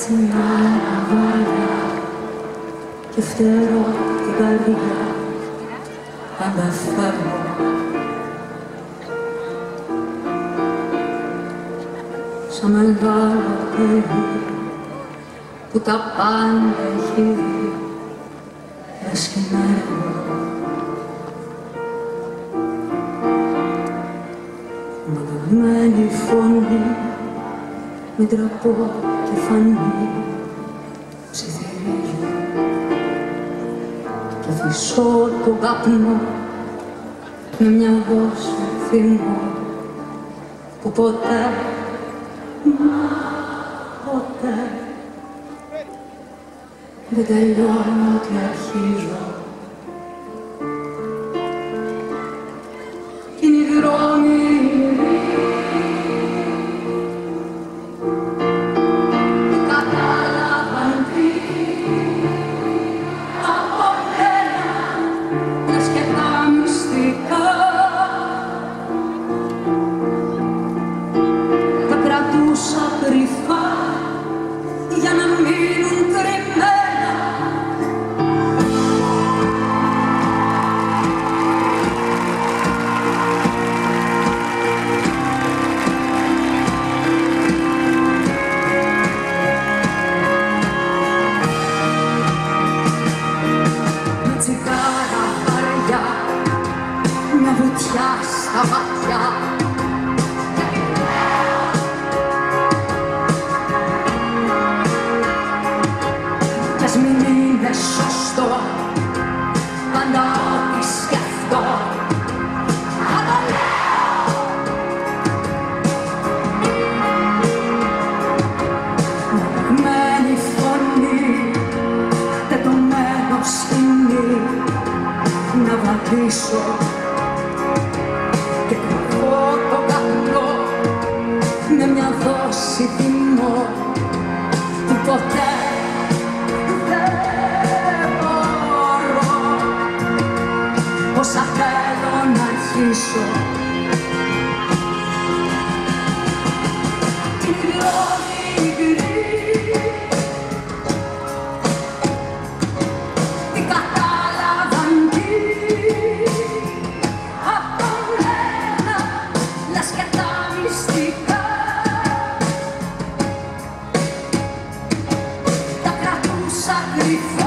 στην αναβάλια και φτερώ την καρδιά. Πάντα φεύγω σαν μεγάλο παιδί που τα πάντα έχει δει λες και να εγώ. Μαγαμένη φωνή με τραπώ και φανεί ψιθυρίζω και φυσώ το καπνό με μια δόση θυμό που ποτέ μα ποτέ δεν τελειώνω ότι αρχίζω στα ματιά κι ας μην είναι σωστό πάντα ό,τι σκεφτώ θα το λέω. Μοναχμένη φωνή τετωμένος σκηνή να βαδίσω δόση θυμό που Thank you.